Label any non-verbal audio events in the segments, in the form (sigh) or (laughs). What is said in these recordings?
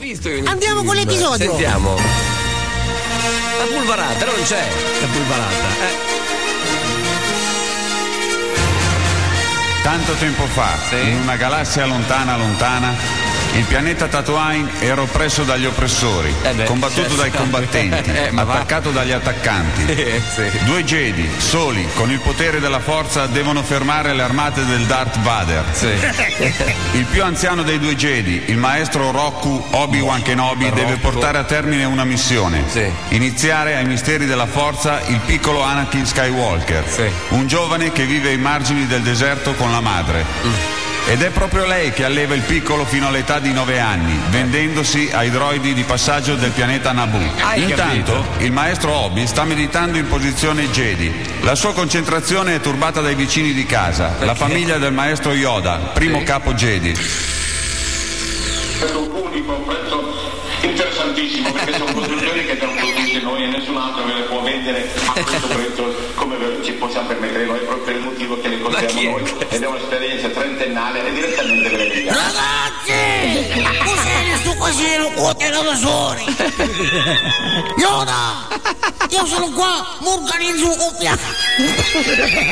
visto io Andiamo film. con l'episodio. Sentiamo. La pulvarata non c'è. La pulvarata. Eh. Tanto tempo fa, in una galassia lontana lontana, il pianeta Tatooine era oppresso dagli oppressori, Eh beh, combattuto certo. dai combattenti, (laughs) Eh, attaccato dagli attaccanti. (laughs) Eh, sì. Due Jedi, soli, con il potere della forza, devono fermare le armate del Darth Vader. (laughs) Il più anziano dei due Jedi, il maestro Roku Obi-Wan Kenobi, deve portare a termine una missione. Sì. Iniziare ai misteri della forza il piccolo Anakin Skywalker, Sì. un giovane che vive ai margini del deserto con la madre. Ed è proprio lei che alleva il piccolo fino all'età di 9 anni, vendendosi ai droidi di passaggio del pianeta Naboo. Hai Intanto, capito? il maestro Obi sta meditando in posizione Jedi. La sua concentrazione è turbata dai vicini di casa, la famiglia del maestro Yoda, primo Sì. capo Jedi. Questo è un unico, un pezzo interessantissimo perché sono costruzioni che abbiamo costruite noi e nessun altro ve le può vendere a questo prezzo come ci possiamo permettere noi proprio per il motivo che le è? noi ed è un'esperienza trentennale e direttamente ve le vendiamo. Ragazzi! Cos'è sto casino con te da soli? Yoda! Io sono qua, mi organizzo un piano.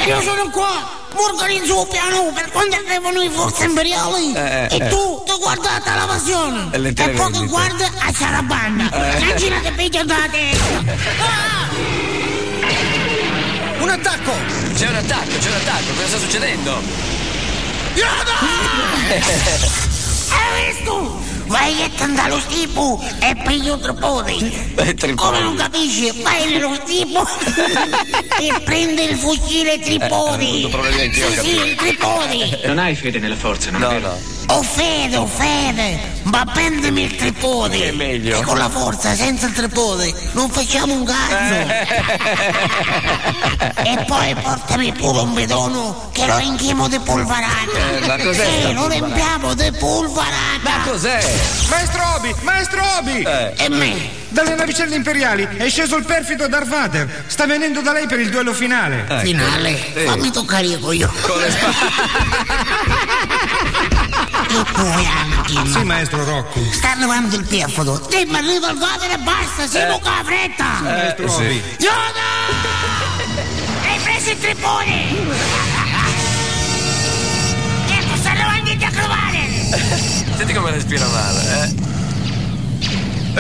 Io sono qua, mi organizzo un piano per quando arrivano i forze imperiali. Eh, e eh. tu, tu guardate la passione. E E che televendite. guarda a Sarabanda. Immaginate peggio da te. Un attacco! C'è un attacco, c'è un attacco, cosa sta succedendo? Visto? (laughs) Vai che tanta lo stipo e pigli un tripodi. Eh, tripodi. Come non capisci? Vai nello stipo (laughs) e prende il fucile tripodi. Eh, anch'io a Sì, sì, il tripodi. Non hai fede nella forza, non è No, vero? no. Ho fede, ho fede, ma prendimi il tripodi. È meglio. E con la forza, senza il tripodi, non facciamo un cazzo. e poi portami pure un bidono che lo riempiamo di polvarata. Eh, ma cos'è Sì, lo riempiamo di polvarata. Ma cos'è? Maestro Obi! Maestro Obi! Eh. E me? Dalle navicelle imperiali è sceso il perfido Darth Vader. Sta venendo da lei per il duello finale. Finale, sì. fammi toccare io coglione. Con le E Anakin. (laughs) Sì, maestro Rocco. Sta arrivando il perfido. Dimmi, arriva il Vader e basta, siamo con la fretta. Maestro Eh, sì. Yoda! Hai preso il tripone! Ecco, sta arrivando il diacrovare! Senti come respira male, eh?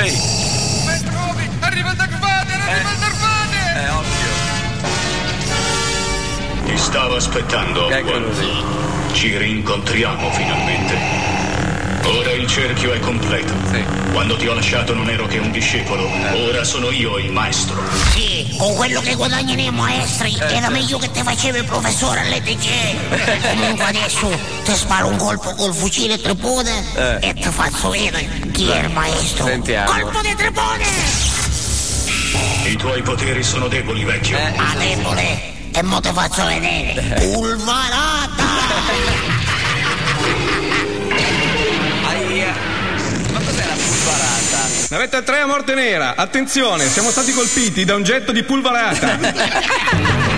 Ehi, Maestro Obi! Arriva il Darth Vader! Arriva il Vader! è ovvio. Ti stavo aspettando, Eccolo. Ci rincontriamo finalmente. Ora il cerchio è completo. Sì. Quando ti ho lasciato non ero che un discepolo. Ora sono io il maestro. Sì, con quello che guadagni nei maestri era meglio che te facevi il professore all'ETC. (laughs) Comunque adesso ti sparo un colpo col fucile tripode Eh. e ti faccio vedere chi è il maestro. Sentiamo. Colpo di tripode! I tuoi poteri sono deboli, vecchio. Eh. Ah, debole! E mo te faccio vedere! Pulvarata! Aia. Ma cos'è la pulvarata? Navetta 3 a morte nera. Attenzione, siamo stati colpiti da un getto di pulvarata. (laughs)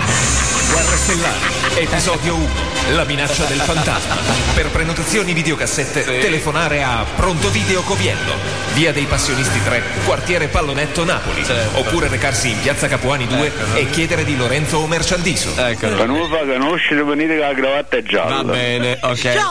Guerre Stellari, episodio 1, la minaccia del fantasma. Per prenotazioni videocassette, telefonare a Pronto Video Coviello, via dei Passionisti 3, quartiere Pallonetto Napoli. Certo. Oppure recarsi in piazza Capuani 2 e chiedere di Lorenzo Omercialdiso. Eccolo. Quando fa conoscere venite con la cravatta gialla. Va bene, ok.